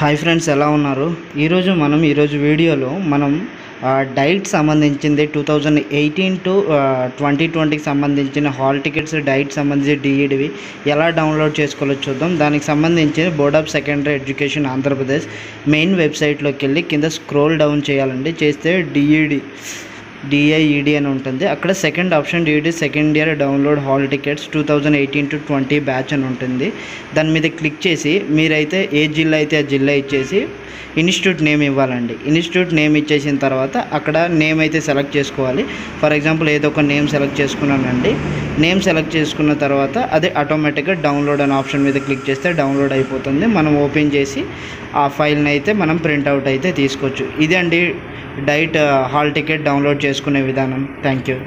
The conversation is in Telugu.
హాయ్ ఫ్రెండ్స్ ఎలా ఉన్నారు? ఈరోజు మనం ఈరోజు వీడియోలో మనం డైట్ సంబంధించింది two thousand eighteen to twenty ట్వంటీకి సంబంధించిన హాల్ టికెట్స్ డైట్ సంబంధించి డిఈడివి ఎలా డౌన్లోడ్ చేసుకోవాలో చూద్దాం. దానికి సంబంధించి board of secondary education Andhra Pradesh main వెబ్సైట్లోకి వెళ్ళి కింద స్క్రోల్ డౌన్ చేయాలండి. చేస్తే డిఈడి డిఐఈడి అని ఉంటుంది. అక్కడ second option DED second year download hall tickets two thousand eighteen to twenty batch అని ఉంటుంది. దాని మీద క్లిక్ చేసి మీరైతే ఏ జిల్లా అయితే ఆ జిల్లా ఇచ్చేసి ఇన్స్టిట్యూట్ నేమ్ ఇవ్వాలండి. ఇన్స్టిట్యూట్ నేమ్ ఇచ్చేసిన తర్వాత అక్కడ నేమ్ అయితే సెలెక్ట్ చేసుకోవాలి. ఫర్ ఎగ్జాంపుల్ ఏదో ఒక నేమ్ సెలెక్ట్ చేసుకున్నానండి. నేమ్ సెలెక్ట్ చేసుకున్న తర్వాత అది ఆటోమేటిక్గా డౌన్లోడ్ అనే ఆప్షన్ మీద క్లిక్ చేస్తే డౌన్లోడ్ అయిపోతుంది. మనం ఓపెన్ చేసి ఆ ఫైల్ని అయితే మనం ప్రింట్అవుట్ అయితే తీసుకోవచ్చు. ఇదే అండి డైట్ హాల్ టికెట్ డౌన్లోడ్ చేసుకునే విధానం. Thank you